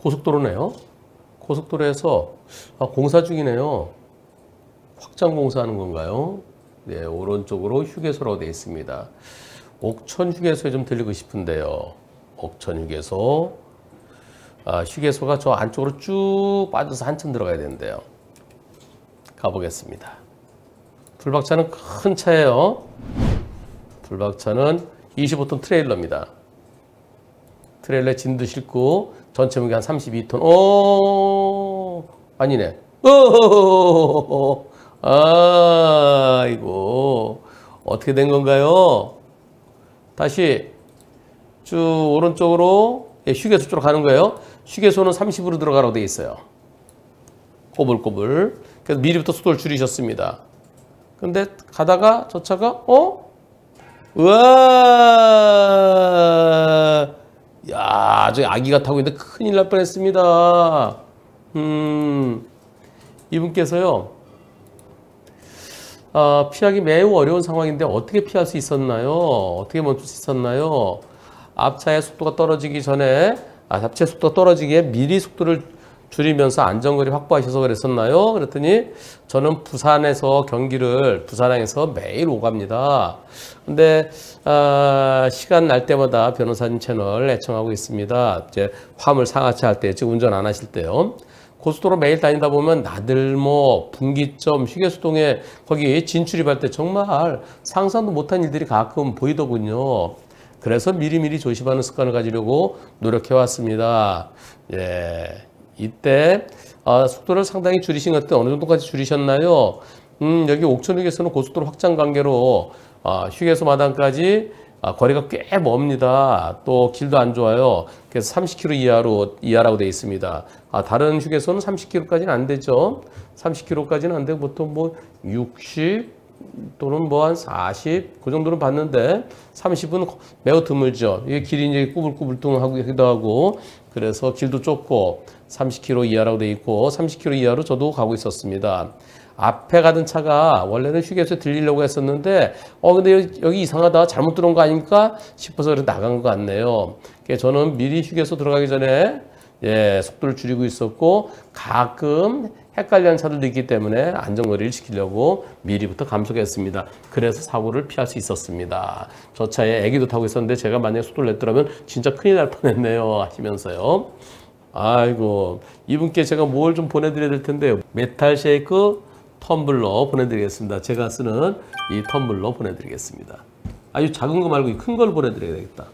고속도로네요. 고속도로에서 아, 공사 중이네요. 확장 공사하는 건가요? 네, 오른쪽으로 휴게소라고 되어 있습니다. 옥천 휴게소에 좀 들리고 싶은데요. 옥천 휴게소. 아, 휴게소가 저 안쪽으로 쭉 빠져서 한참 들어가야 되는데요. 가보겠습니다. 불박차는 큰 차예요. 불박차는 25톤 트레일러입니다. 트레일러에 진도 싣고 전체 무게 한 32톤. 오, 아니네. 오, 아이고 어떻게 된 건가요? 다시 쭉 오른쪽으로 예, 휴게소 쪽으로 가는 거예요. 휴게소는 30으로 들어가라고 돼 있어요. 꼬불꼬불. 그래서 미리부터 속도를 줄이셨습니다. 근데 가다가 저 차가 어? 우와! 야, 저 아기가 타고 있는데 큰일 날 뻔했습니다. 음, 이분께서요. 아, 피하기 매우 어려운 상황인데 어떻게 피할 수 있었나요? 어떻게 멈출 수 있었나요? 앞차의 속도가 떨어지기 전에 아, 앞차의 속도가 떨어지기에 미리 속도를 줄이면서 안전거리 확보하셔서 그랬었나요? 그랬더니 저는 부산에서 경기를 부산항에서 매일 오갑니다. 근데 아, 시간 날 때마다 변호사님 채널 애청하고 있습니다. 이제 화물 상하차 할 때, 즉 운전 안 하실 때요. 고속도로 매일 다니다 보면 나들목, 분기점, 휴게소동에 거기 진출입할 때 정말 상상도 못한 일들이 가끔 보이더군요. 그래서 미리미리 조심하는 습관을 가지려고 노력해 왔습니다. 예. 이때 아, 속도를 상당히 줄이신 것 같은 어느 정도까지 줄이셨나요? 음, 여기 옥천휴게소는 고속도로 확장 관계로 아, 휴게소 마당까지 아, 거리가 꽤 멉니다. 또 길도 안 좋아요. 그래서 30km 이하로 이하라고 되어 있습니다. 아, 다른 휴게소는 30km까지는 안 되죠. 30km까지는 안 되고 보통 뭐 60, 또는 뭐 한 40, 그 정도는 봤는데 30은 매우 드물죠. 이게 길이 이제 꾸불꾸불뚱하기도 하고 그래서 길도 좁고 30km 이하라고 돼 있고 30km 이하로 저도 가고 있었습니다. 앞에 가던 차가 원래는 휴게소에 들리려고 했었는데 어 근데 여기, 이상하다 잘못 들어온 거 아닙니까 싶어서 나간 것 같네요. 저는 미리 휴게소 들어가기 전에 예 속도를 줄이고 있었고 가끔 헷갈리는 차들도 있기 때문에 안전거리를 지키려고 미리부터 감속했습니다. 그래서 사고를 피할 수 있었습니다. 저 차에 애기도 타고 있었는데 제가 만약에 속도를 냈더라면 진짜 큰일 날 뻔했네요 하시면서요. 아이고 이분께 제가 뭘 좀 보내드려야 될 텐데요. 메탈 쉐이크 텀블러 보내드리겠습니다. 제가 쓰는 이 텀블러 보내드리겠습니다. 아주 작은 거 말고 큰 걸 보내드려야 되겠다.